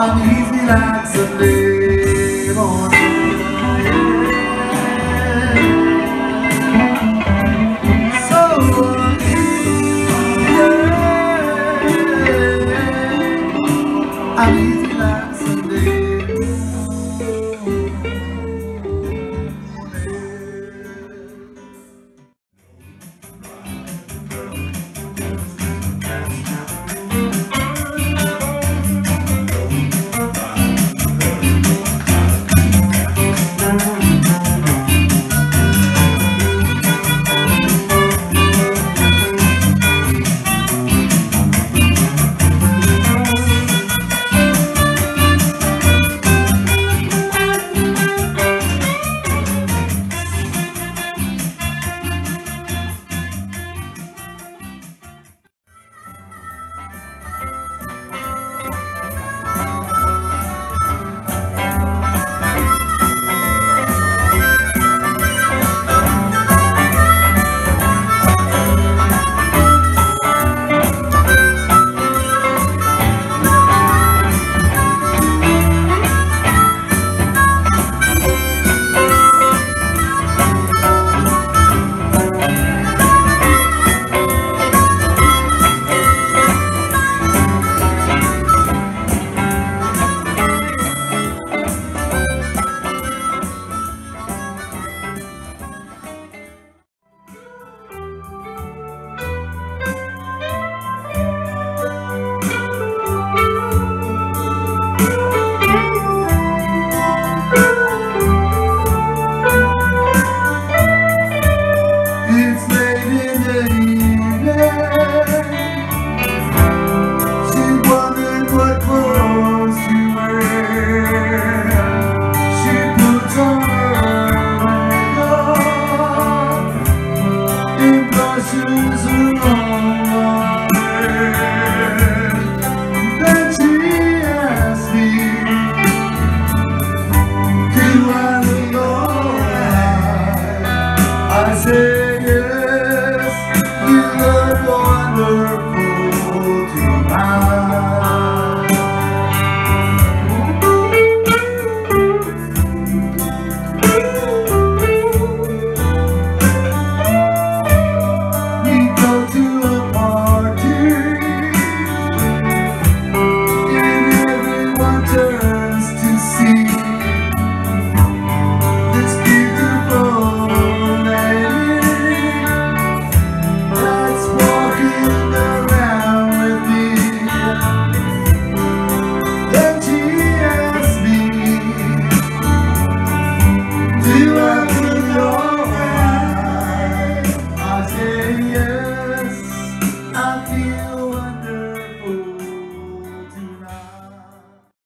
I'm easy like Sunday morning.